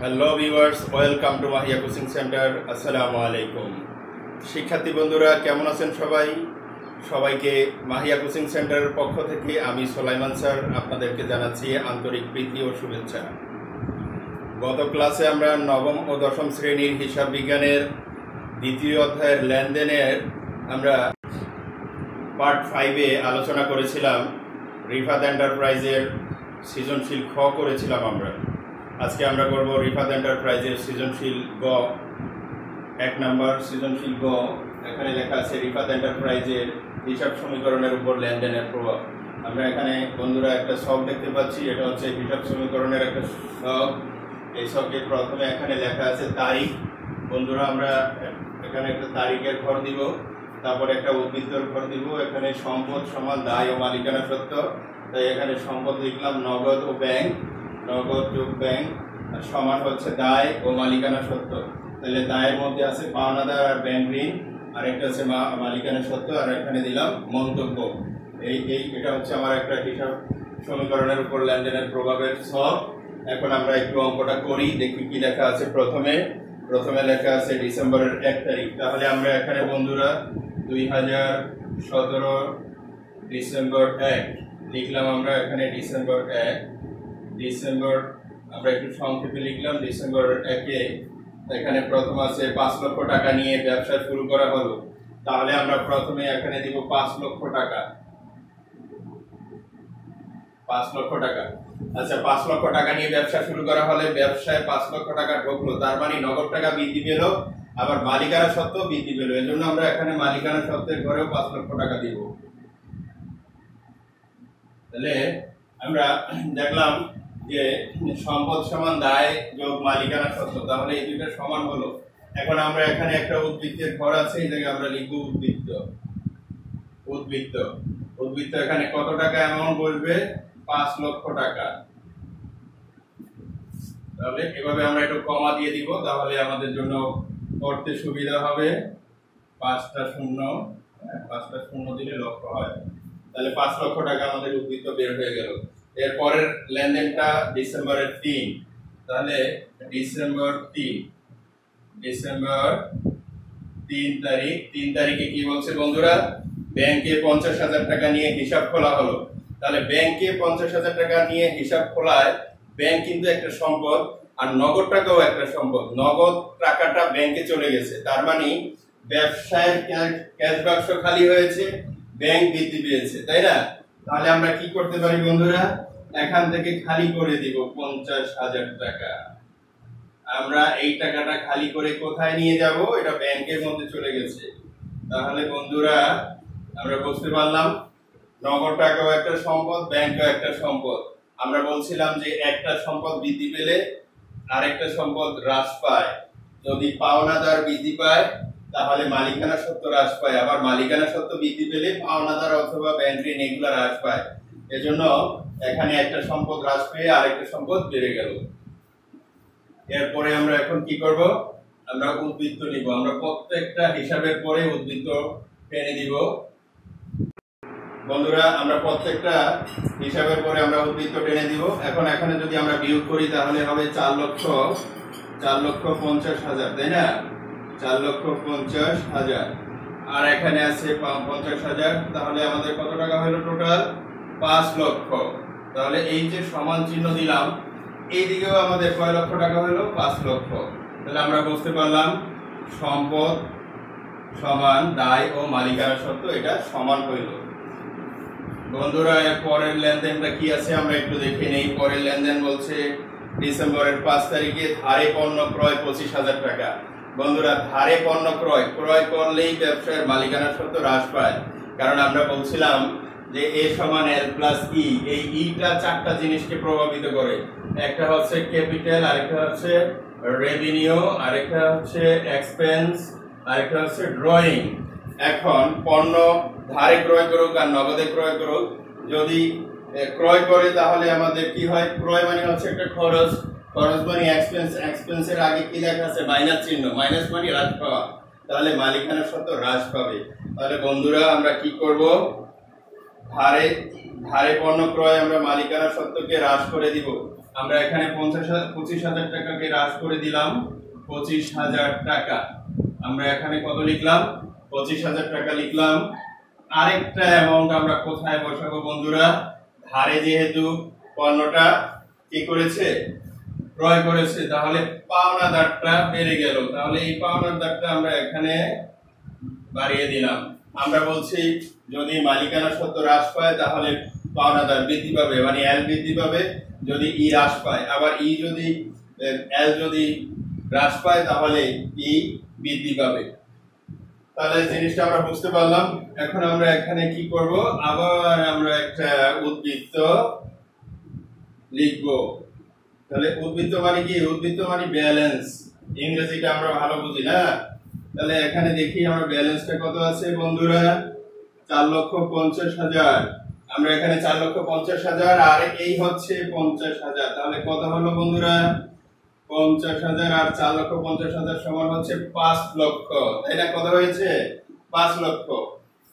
Hello viewers welcome to Mahiya coaching centre আসসালামু আলাইকুম শিক্ষার্থী বন্ধুরা, কেমন আছেন সবাই? সবাইকে মাহিয়া কোচিং সেন্টারের পক্ষ থেকে আমি সোলাইমান স্যার আপনাদেরকে জানাচ্ছি আন্তরিক প্রীতি ও শুভেচ্ছা। গত ক্লাসে আমরা নবম ও দশম শ্রেণির হিসাব বিজ্ঞানের দ্বিতীয় অধ্যায়ের লেনদেনের আমরা পার্ট ফাইভে আলোচনা করেছিলাম। রিফাত এন্টারপ্রাইজের সৃজনশীল খ করেছিলাম আমরা। আজকে আমরা করব রিফাত এন্টারপ্রাইজের সৃজনশীল গ। এক নাম্বার সৃজনশীল গ। এখানে লেখা আছে, রিফাত এন্টারপ্রাইজের হিসাব সমীকরণের উপর লেনদেনের প্রভাব। আমরা এখানে বন্ধুরা একটা শখ দেখতে পাচ্ছি, এটা হচ্ছে হিসাব সমীকরণের একটা শখ। এই শখের প্রথমে এখানে লেখা আছে তারিখ। বন্ধুরা, আমরা এখানে একটা তারিখের ঘর দিব, তারপর একটা উদ্বৃত্তর ঘর দিব। এখানে সম্পদ সমান দায় ও মালিকানা সত্য। তাই এখানে সম্পদ লিখলাম, নগদ ও ব্যাংক। নগদ যোগ ব্যাংক সমান হচ্ছে দায় ও মালিকানা সত্য। তাহলে দায়ের মধ্যে আছে পাওনাদার আর ব্যাংক ঋণ, আর একটা আছে মা- মালিকানা সত্য, আর এখানে দিলাম মন্তব্য। এই এই এটা হচ্ছে আমার একটা হিসাব সমীকরণের উপর লেনদেনের প্রভাবের সব এখন আমরা একটু অঙ্কটা করি, দেখি কি লেখা আছে প্রথমে। প্রথমে লেখা আছে ডিসেম্বরের এক তারিখ। তাহলে আমরা এখানে বন্ধুরা দুই হাজার সতেরো ডিসেম্বর এক লিখলাম আমরা এখানে ডিসেম্বর এক। ডিসেম্বর, আমরা একটু সংক্ষেপে লিখলাম, ডিসেম্বর একে, এখানে প্রথম আছে পাঁচ লক্ষ টাকা নিয়ে ব্যবসা শুরু করা হলো। তাহলে আমরা প্রথমে এখানে দিব পাঁচ লক্ষ টাকা। পাঁচ লক্ষ টাকা। আচ্ছা পাঁচ লক্ষ টাকা নিয়ে ব্যবসা শুরু করা হলে ব্যবসায় পাঁচ লক্ষ টাকা ঢুকলো। তার মানে নগদ টাকা বৃদ্ধি পেল, আবার মালিকানা সত্ত্বেও বৃদ্ধি পেল। এই জন্য আমরা এখানে মালিকানা সত্ত্বের ঘরেও পাঁচ লক্ষ টাকা দিব। তাহলে আমরা দেখলাম যে সম্পদ সমান দায় যোগ মালিকানা সত্ত্ব তাহলে এই দুইটা সমান হলো। এখন আমরা এখানে একটা উদ্বৃত্তের ঘর আছে এই জায়গায় আমরা লিখব উদ্বৃত্ত। উদ্বৃত্ত। উদ্বৃত্ত এখানে কত টাকা অ্যামাউন্ট বসবে? পাঁচ লক্ষ টাকা। তাহলে এভাবে আমরা একটু কমা দিয়ে দিব তাহলে আমাদের জন্য করতে সুবিধা হবে। পাঁচটা শূন্য হ্যাঁ, পাঁচটা শূন্য দিলে লক্ষ হয়। তাহলে পাঁচ লক্ষ টাকা আমাদের উদ্বৃত্ত বের হয়ে গেল। এর পরের লেনদেনটা ডিসেম্বরের তিন। তাহলে ডিসেম্বর তিন। ডিসেম্বর তিন তারিখ। তিন তারিখে কি বলছে বন্ধুরা? ব্যাংকে পঞ্চাশ হাজার টাকা নিয়ে হিসাব খোলা হলো। তাহলে ব্যাংকে পঞ্চাশ হাজার টাকা নিয়ে হিসাব খোলায় ব্যাংক কিন্তু একটা সম্পদ, আর নগদ টাকাও একটা সম্পদ। নগদ টাকাটা ব্যাংকে চলে গেছে। তার মানে ব্যবসায়ের ক্যাশ বাক্স খালি হয়েছে, ব্যাংক বৃদ্ধি পেয়েছে। তাই না? তাহলে আমরা কি করতে পারি বন্ধুরা? এখান থেকে খালি করে দিব পঞ্চাশ হাজার টাকা। আমরা এই টাকাটা খালি করে কোথায় নিয়ে যাব? এটা ব্যাংকের মধ্যে চলে গেছে। তাহলে বন্ধুরা, আমরা বুঝতে পারলাম, নগদ টাকাও একটা সম্পদ, ব্যাংকও একটা সম্পদ। আমরা বলছিলাম যে একটা সম্পদ বৃদ্ধি পেলে আরেকটা সম্পদ হ্রাস পায়। যদি পাওনাদার বৃদ্ধি পায়, তাহলে মালিকানা সত্ত্ব হ্রাস পায়। আবার মালিকানা সত্ত্ব বৃদ্ধি পেলে পাওনাদার অথবা ব্যাংক ঋণ এগুলো হ্রাস পায়। এজন্য এখানে একটা সম্পদ হ্রাস পেয়ে আরেকটা সম্পদ বেড়ে গেল। এরপরে আমরা এখন কি করব? আমরা উদ্বৃত্ত নিব। আমরা প্রত্যেকটা হিসাবের পরে উদ্বৃত্ত টেনে দিব বন্ধুরা, আমরা প্রত্যেকটা হিসাবের পরে আমরা উদ্বৃত্ত টেনে দিব এখন এখানে যদি আমরা বিয়োগ করি, তাহলে হবে চার লক্ষ চার লক্ষ পঞ্চাশ হাজার, তাই না? চার লক্ষ পঞ্চাশ হাজার। আর এখানে আছে পঞ্চাশ হাজার, তাহলে আমাদের কত টাকা হলো টোটাল? পাঁচ লক্ষ। তাহলে এই যে সমান চিহ্ন দিলাম এই দিকেও আমাদের কয় লক্ষ টাকা হলো? পাঁচ লক্ষ। তাহলে আমরা বুঝতে পারলাম সম্পদ সমান দায় ও মালিকানা সত্ত্ব এটা সমান হইল। বন্ধুরা, এর পরের লেনদেনটা কি আছে? আমরা একটু দেখে নেই। পরের লেনদেন বলছে ডিসেম্বরের পাঁচ তারিখে ধারে পণ্য ক্রয় পঁচিশ হাজার টাকা। বন্ধুরা, ধারে পণ্য ক্রয় ক্রয় করলেই ব্যবসায়ের মালিকানা সত্ত্ব হ্রাস পায়। কারণ আমরা বলছিলাম যে এ সমান এল প্লাস ই, এই ইটা চারটা জিনিসকে প্রভাবিত করে। একটা হচ্ছে ক্যাপিটাল, আরেকটা হচ্ছে রেভিনিউ, আরেকটা হচ্ছে এক্সপেন্স, আরেকটা হচ্ছে ড্রয়িং। এখন পণ্য ধারে ক্রয় করুক আর নগদে ক্রয় করুক, যদি ক্রয় করে তাহলে আমাদের কি হয়? ক্রয় মানে হচ্ছে একটা খরচ। খরচ মানে এক্সপেন্স। এক্সপেন্সের আগে কি লেখা আছে? মাইনাস চিহ্ন। মাইনাস মানে হ্রাস পাওয়া। তাহলে মালিকানা সত্ত্ব হ্রাস পাবে। তাহলে বন্ধুরা, আমরা কি করব? ধারে ধারে পণ্য ক্রয় আমরা মালিকানা সত্ত্বকে হ্রাস করে দিব? আমরা এখানে পঞ্চাশ পঁচিশ হাজার টাকাকে হ্রাস করে দিলাম, পঁচিশ হাজার টাকা। আমরা এখানে কত লিখলাম? পঁচিশ হাজার টাকা লিখলাম। আরেকটা অ্যামাউন্ট আমরা কোথায় বসাবো বন্ধুরা? ধারে যেহেতু পণ্যটা কি করেছে? ক্রয় করেছে, তাহলে পাওনাদারটা বেড়ে গেল। তাহলে এই পাওনাদারটা আমরা এখানে বাড়িয়ে দিলাম। আমরা বলছি, যদি মালিকানা সত্ত্ব হ্রাস পায়, তাহলে পাওনাদার বৃদ্ধি পাবে মানে এল বৃদ্ধি পাবে, যদি ই হ্রাস পায়। আবার ই যদি, এল যদি হ্রাস পায়, তাহলে ই বৃদ্ধি পাবে। তাহলে জিনিসটা আমরা বুঝতে পারলাম। এখন আমরা এখানে কি করব? আবার আমরা একটা উদ্বৃত্ত লিখব। তাহলে উদ্বৃত্ত মানে কি? উদ্বৃত্ত মানে ব্যালেন্স ইংরেজিটা আমরা ভালো বুঝি না? তাহলে এখানে দেখি আমার ব্যালেন্সটা কত আছে বন্ধুরা? চার লক্ষ পঞ্চাশ হাজার। আমরা এখানে চার লক্ষ পঞ্চাশ হাজার, আর এই হচ্ছে পঞ্চাশ হাজার। তাহলে কত হলো বন্ধুরা? পঞ্চাশ হাজার আর চার লক্ষ পঞ্চাশ হাজার সমান হচ্ছে পাঁচ লক্ষ। তাই না? কত হয়েছে? পাঁচ লক্ষ।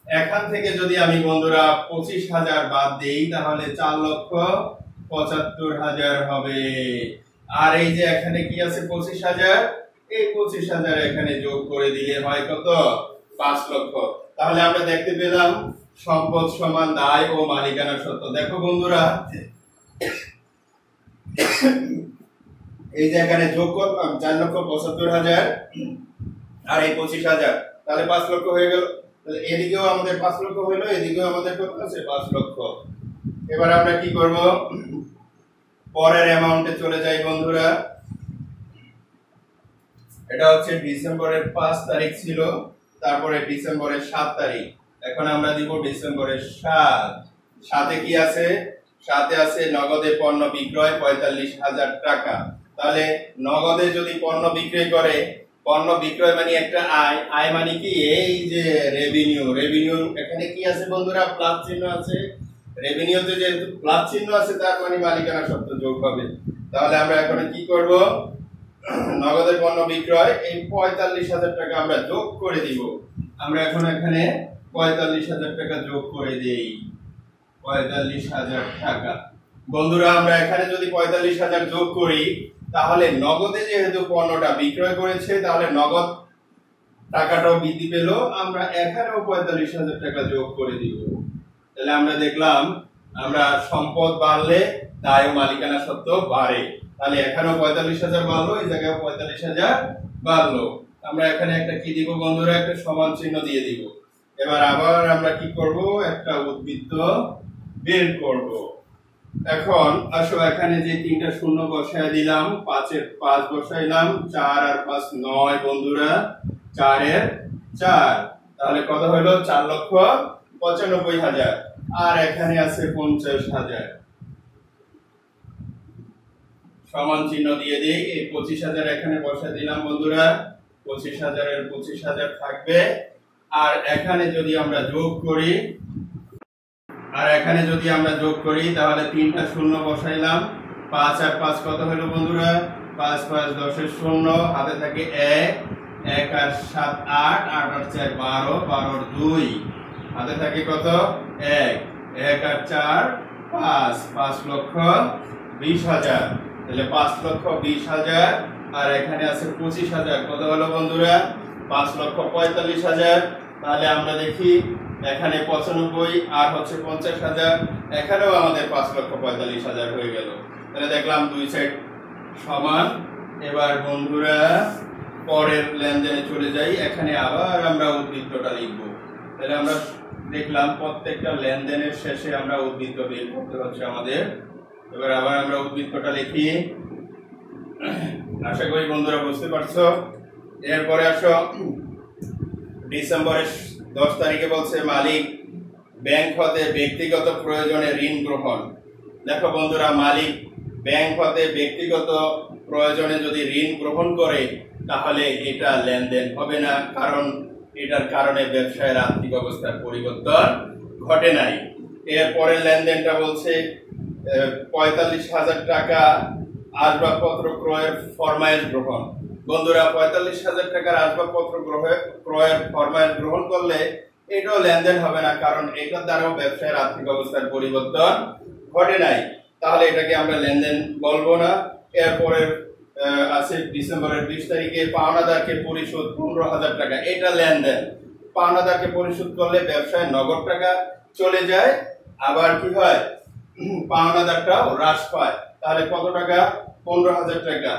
এখান থেকে যদি আমি বন্ধুরা পঁচিশ হাজার বাদ দিই, তাহলে চার লক্ষ পঁচাত্তর হাজার হবে। আর এই যে এখানে কি আছে পঁচিশ হাজার? এই পঁচিশ হাজার এখানে যোগ করে দিলে হয় কত? পাঁচ লক্ষ। তাহলে আমরা দেখতে পেলাম সম্পদ সমান দায় ও মালিকানা সত্ত্ব দেখো বন্ধুরা, এই যে এখানে যোগ করলাম, চার লক্ষ পঁচাত্তর হাজার আর এই পঁচিশ হাজার। তাহলে পাঁচ লক্ষ হয়ে গেল। তাহলে এদিকেও আমাদের পাঁচ লক্ষ হইল এদিকেও আমাদের কত আছে? পাঁচ লক্ষ। এবার আমরা কি করব? পরের অ্যামাউন্টে চলে যাই বন্ধুরা। এটা হচ্ছে ডিসেম্বরের পাঁচ তারিখ ছিল, তারপরে ডিসেম্বরের সাত তারিখ। এখন আমরা দিব ডিসেম্বরের সাত। সাথে কি আছে? সাথে আছে নগদে পণ্য বিক্রয় পঁয়তাল্লিশ হাজার টাকা। তাহলে নগদে যদি পণ্য বিক্রয় করে, পণ্য বিক্রয় মানে একটা আয়। আয় মানে কি? এই যে রেভিনিউ রেভিনিউ এখানে কি আছে বন্ধুরা? প্লাস চিহ্ন আছে। রেভিনিউতে যেহেতু প্লাস চিহ্ন আছে, তার মানে মালিকানা সত্ত্ব যোগ হবে। তাহলে আমরা এখন কি করব? নগদের পণ্য বিক্রয়, এই পঁয়তাল্লিশ হাজার টাকা আমরা যোগ করে দিব। আমরা এখন এখানে পঁয়তাল্লিশ হাজার টাকা যোগ করে দেই। পঁয়তাল্লিশ হাজার টাকা। বন্ধুরা, আমরা এখানে যদি পঁয়তাল্লিশ হাজার যোগ করি, তাহলে নগদে যেহেতু পণ্যটা বিক্রয় করেছে, তাহলে নগদ টাকাটাও বৃদ্ধি পেল। আমরা এখানেও পঁয়তাল্লিশ হাজার টাকা যোগ করে দিব। তাহলে আমরা দেখলাম, আমরা সম্পদ বাড়লে দায় মালিকানা সত্ত্ব বাড়ে। তাহলে এখানেও পঁয়তাল্লিশ হাজার বাড়লো, এই জায়গায় পঁয়তাল্লিশ হাজার বাড়লো। আমরা এখানে একটা কি দিব বন্ধুরা? একটা সমান চিহ্ন দিয়ে দিব। এবার আবার আমরা কি করব? একটা উদ্বৃত্ত বের করব। এখন আসো, এখানে যে তিনটা শূন্য বসায় দিলাম, পাঁচের পাঁচ বসাইলাম, চার আর পাঁচ নয় বন্ধুরা, চারের চার। তাহলে কত হলো? চার লক্ষ পঁচানব্বই হাজার। আর এখানে আছে পঞ্চাশ হাজার। সমান চিহ্ন দিয়ে দিই। এই পঁচিশ হাজার এখানে বসা দিলাম বন্ধুরা। পঁচিশ হাজারের পঁচিশ হাজার থাকবে। আর এখানে যদি আমরা যোগ করি, আর এখানে যদি আমরা যোগ করি, তাহলে তিনটা শূন্য বসাইলাম। পাঁচ আর পাঁচ কত হলো বন্ধুরা? পাঁচ পাঁচ দশের শূন্য, হাতে থাকে এক। এক আর সাত আট আট আর চার বারো, বারোর দুই। হাতে থাকে কত? এক। এক আর চার, পাঁচ। পাঁচ লক্ষ বিশ হাজার। তাহলে পাঁচ লক্ষ বিশ হাজার, আর এখানে আছে পঁচিশ হাজার। কত হলো বন্ধুরা? পাঁচ লক্ষ পঁয়তাল্লিশ হাজার। তাহলে আমরা দেখি, এখানে পঁচানব্বই আর হচ্ছে পঞ্চাশ হাজার। এখানেও আমাদের পাঁচ লক্ষ পঁয়তাল্লিশ হাজার হয়ে গেল। তাহলে দেখলাম দুই সাইড সমান। এবার বন্ধুরা, পরের লেনদেনে চলে যাই। এখানে আবার আমরা উদ্বৃত্তটা লিখব। তাহলে আমরা দেখলাম প্রত্যেকটা লেনদেনের শেষে আমরা উদ্বৃত্ত বের করতে হচ্ছে আমাদের এবার আবার আমরা উদ্বৃত্তটা লিখি। আশা করি বন্ধুরা বুঝতে পারছ। এরপরে আসো। ডিসেম্বরের দশ তারিখে বলছে মালিক, ব্যাংক হতে ব্যক্তিগত প্রয়োজনে ঋণ গ্রহণ। দেখো বন্ধুরা, মালিক ব্যাংক হতে ব্যক্তিগত প্রয়োজনে যদি ঋণ গ্রহণ করে, তাহলে এটা লেনদেন হবে না, কারণ এটার কারণে ব্যবসায়ের আর্থিক অবস্থার পরিবর্তন ঘটে নাই। এরপরে লেনদেনটা বলছে পঁয়তাল্লিশ হাজার টাকা আসবাবপত্র ক্রয়ের ফরমাইল গ্রহণ। বন্ধুরা, পঁয়তাল্লিশ হাজার টাকার আসবাবপত্র গ্রহে ক্রয়ের ফরমাইল গ্রহণ করলে এটাও লেনদেন হবে না, কারণ এটার দ্বারাও ব্যবসায়ের আর্থিক অবস্থার পরিবর্তন ঘটে নাই। তাহলে এটাকে আমরা লেনদেন বলব না। এরপরে আছে ডিসেম্বরের বিশ তারিখে পাওনাদারকে পরিশোধ পনেরো হাজার টাকা। এটা লেনদেন। পাওনাদারকে পরিশোধ করলে ব্যবসায় নগদ টাকা চলে যায়। আবার কি হয়? পাওনাদারটাও হ্রাস পায়। তাহলে কত টাকা? পনেরো হাজার টাকা।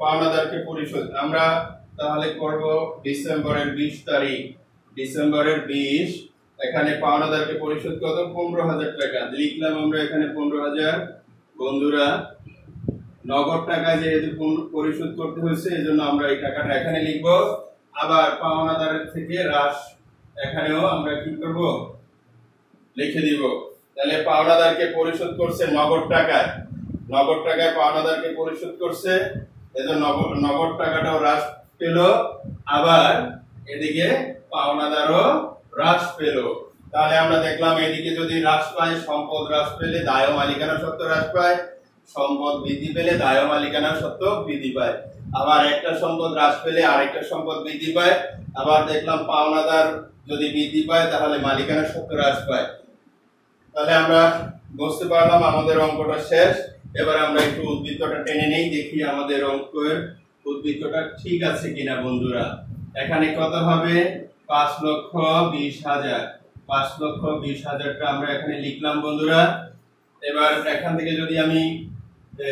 পাওনাদারকে পরিশোধ। আমরা তাহলে করব ডিসেম্বরের বিশ তারিখ। ডিসেম্বরের বিশ, এখানে পাওনাদারকে পরিশোধ কত? পনেরো হাজার টাকা। লিখলাম আমরা এখানে পনেরো হাজার। বন্ধুরা, নগদ টাকা যেহেতু পরিশোধ করতে হয়েছে এই জন্য আমরা এই টাকাটা এখানে লিখব। আবার পাওনাদারের থেকে হ্রাস এখানেও আমরা কি করব? লিখে দিব। তাহলে পাওনাদারকে পরিশোধ করছে নগদ টাকায়। নগদ টাকায় পাওনাদারকে পরিশোধ করছে নগদ টাকাটাও হ্রাস পেল, আবার এদিকে পাওনাদারও হ্রাস পেল। তাহলে আমরা দেখলাম এদিকে যদি হ্রাস পায়, সম্পদ হ্রাস পেলে দায় মালিকানা সত্ত্ব হ্রাস পায়। সম্পদ বৃদ্ধি পেলে দায় মালিকানা সত্ত্ব বৃদ্ধি পায়। আবার একটা সম্পদ হ্রাস পেলে আরেকটা সম্পদ বৃদ্ধি পায়। আবার দেখলাম পাওনাদার যদি বৃদ্ধি পায়, তাহলে মালিকানা সত্ত্ব হ্রাস পায়। তাহলে আমরা বুঝতে পারলাম আমাদের অঙ্কটা শেষ। এবার আমরা একটু উদ্বৃত্তটা টেনে নেই, দেখি আমাদের অঙ্কের উদ্বৃত্তটা ঠিক আছে কিনা বন্ধুরা। এখানে কত হবে? পাঁচ লক্ষ বিশ হাজার। পাঁচ লক্ষ বিশ হাজারটা আমরা এখানে লিখলাম বন্ধুরা। এবার এখান থেকে যদি আমি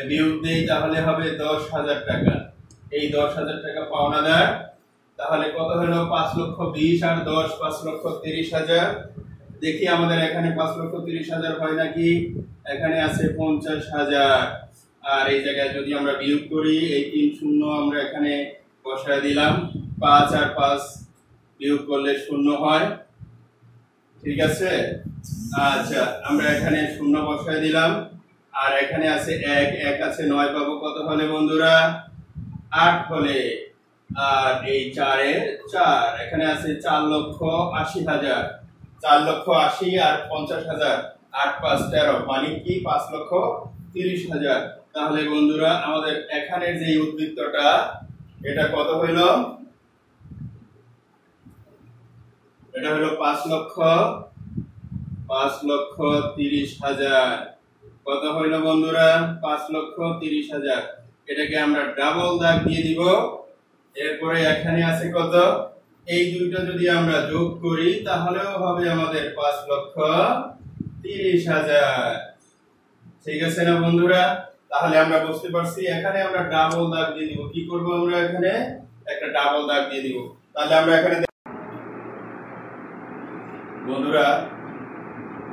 বিয়োগ দেই, তাহলে হবে দশ হাজার টাকা। এই দশ হাজার টাকা পাওনা পাওনাদার। তাহলে কত হলো? পাঁচ লক্ষ বিশ আর দশ, পাঁচ লক্ষ তিরিশ হাজার। দেখি আমাদের এখানে পাঁচ লক্ষ তিরিশ হাজার হয় নাকি? এখানে আছে পঞ্চাশ হাজার। আর এই জায়গায় যদি আমরা বিয়োগ করি, এই তিন শূন্য আমরা এখানে বসায় দিলাম। পাঁচ আর পাঁচ বিয়োগ করলে শূন্য হয়। ঠিক আছে? আচ্ছা আমরা এখানে শূন্য বসায় দিলাম। আর এখানে আছে এক এক আছে নয় পাবো কত হলে বন্ধুরা? আট হলে। আর এই চারে চার, এখানে আছে চার লক্ষ আশি হাজার। চার লক্ষ আশি আর পঞ্চাশ হাজার আট পাঁচ তেরো। মানে কি? পাঁচ লক্ষ তিরিশ হাজার। তাহলে বন্ধুরা, আমাদের এখানের যে উদ্বৃত্তটা, এটা কত হইল? এটা হলো পাঁচ লক্ষ পাঁচ লক্ষ তিরিশ হাজার। কত হইল বন্ধুরা? পাঁচ লক্ষ তিরিশ হাজার। এটাকে আমরা ডাবল দাগ দিয়ে দিব। এরপরে এখানে আছে কত? এই দুইটা যদি আমরা যোগ করি, তাহলেও হবে আমাদের পাঁচ লক্ষ তিরিশ হাজার। ঠিক আছে না বন্ধুরা? তাহলে আমরা বুঝতে পারছি, এখানে আমরা ডাবল দাগ দিয়ে দিব। কি করব আমরা এখানে? একটা ডাবল দাগ দিয়ে দিব। তাহলে আমরা এখানে বন্ধুরা,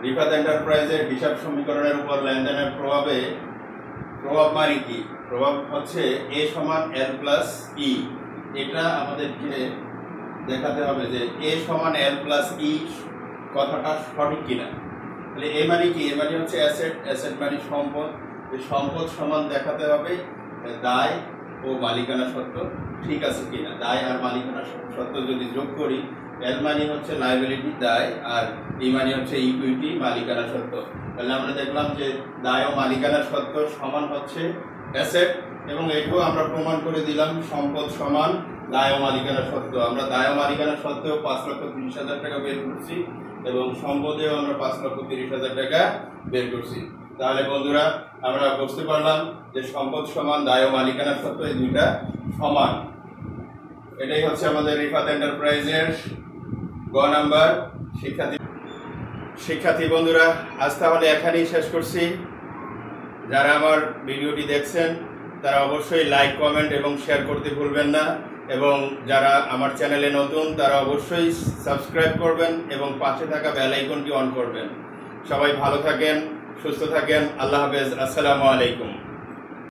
রিফাত এন্টারপ্রাইজের হিসাব সমীকরণের উপর লেনদেনের প্রভাবে প্রভাব মানে কি? প্রভাব হচ্ছে এ সমান এল প্লাস ই এটা আমাদেরকে দেখাতে হবে যে এ সমান এল প্লাস ই কথাটা সঠিক কিনা। তাহলে এ মানে কি? এ মানে হচ্ছে অ্যাসেট অ্যাসেট মানে সম্পদ। সম্পদ সমান দেখাতে হবে দায় ও মালিকানা সত্ত্ব ঠিক আছে কিনা। দায় আর মালিকানা সত্ত্ব যদি যোগ করি এল মানে হচ্ছে লাইবিলিটি দায়, আর ই মানে হচ্ছে ইকুইটি মালিকানা সত্ত্ব তাহলে আমরা দেখলাম যে দায় ও মালিকানা সত্ত্ব সমান হচ্ছে অ্যাসেট এবং এটাও আমরা প্রমাণ করে দিলাম সম্পদ সমান দায় মালিকানা সত্ত্ব আমরা দায় মালিকানা সত্ত্বেও পাঁচ লক্ষ তিরিশ হাজার টাকা বের করছি এবং সম্পদেও আমরা পাঁচ লক্ষ তিরিশ হাজার টাকা বের করছি। তাহলে বন্ধুরা, আমরা বুঝতে পারলাম যে সম্পদ সমান দায় মালিকানা সত্ত্ব এই দুইটা সমান। এটাই হচ্ছে আমাদের রিফাত এন্টারপ্রাইজের গ নাম্বার শিক্ষার্থী। শিক্ষার্থী বন্ধুরা, আজ তাহলে এখানেই শেষ করছি। যারা আমার ভিডিওটি দেখছেন, তারা অবশ্যই লাইক কমেন্ট এবং শেয়ার করতে ভুলবেন না। এবং যারা আমার চ্যানেলে নতুন, তারা অবশ্যই সাবস্ক্রাইব করবেন এবং পাশে থাকা বেল আইকনটি অন করবেন। সবাই ভালো থাকেন, সুস্থ থাকেন, আল্লাহ হাফেজ, আসসালামু আলাইকুম।